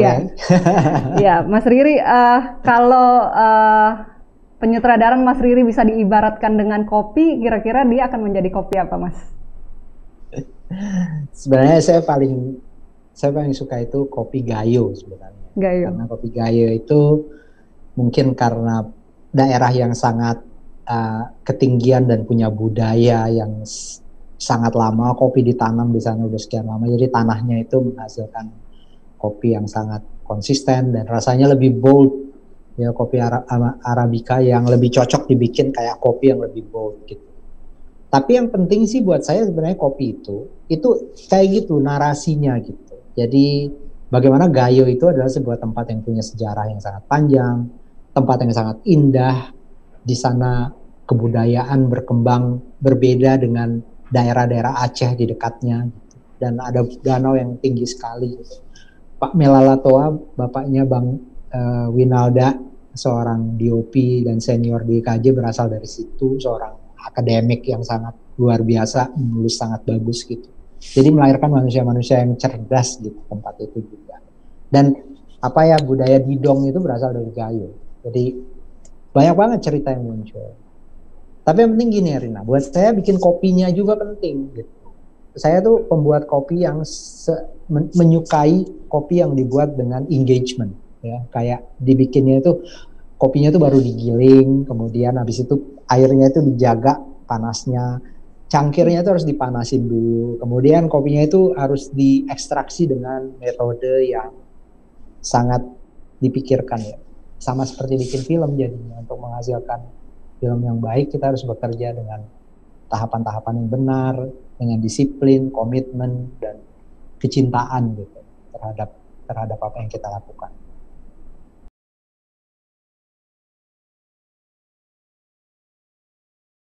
Iya, ya, Mas Riri, uh, kalau uh, penyutradaran Mas Riri bisa diibaratkan dengan kopi, kira-kira dia akan menjadi kopi apa, Mas? Sebenarnya saya paling saya paling suka itu kopi gayo sebenarnya. Gayo. Karena kopi gayo itu mungkin karena daerah yang sangat uh, ketinggian dan punya budaya yang sangat lama kopi ditanam di sana udah sekian lama jadi tanahnya itu menghasilkan kopi yang sangat konsisten dan rasanya lebih bold ya kopi arabica yang lebih cocok dibikin kayak kopi yang lebih bold gitu. Tapi yang penting sih buat saya sebenarnya kopi itu itu kayak gitu narasinya gitu. Jadi bagaimana Gayo itu adalah sebuah tempat yang punya sejarah yang sangat panjang, tempat yang sangat indah. Di sana kebudayaan berkembang berbeda dengan daerah-daerah Aceh di dekatnya gitu. dan ada danau yang tinggi sekali gitu. Pak Melalatoa bapaknya Bang uh, Winalda seorang DOP dan senior di KJ berasal dari situ seorang akademik yang sangat luar biasa menulis sangat bagus gitu. Jadi melahirkan manusia-manusia yang cerdas gitu tempat itu juga. Dan apa ya budaya didong itu berasal dari Gayo. Jadi banyak banget cerita yang muncul. Tapi yang penting gini Rina buat saya bikin kopinya juga penting gitu saya tuh pembuat kopi yang men menyukai kopi yang dibuat dengan engagement ya. Kayak dibikinnya itu kopinya itu baru digiling kemudian habis itu airnya itu dijaga panasnya cangkirnya itu harus dipanasin dulu. Kemudian kopinya itu harus diekstraksi dengan metode yang sangat dipikirkan ya. Sama seperti bikin film jadinya untuk menghasilkan film yang baik kita harus bekerja dengan tahapan-tahapan yang benar dengan disiplin, komitmen dan kecintaan gitu terhadap terhadap apa yang kita lakukan.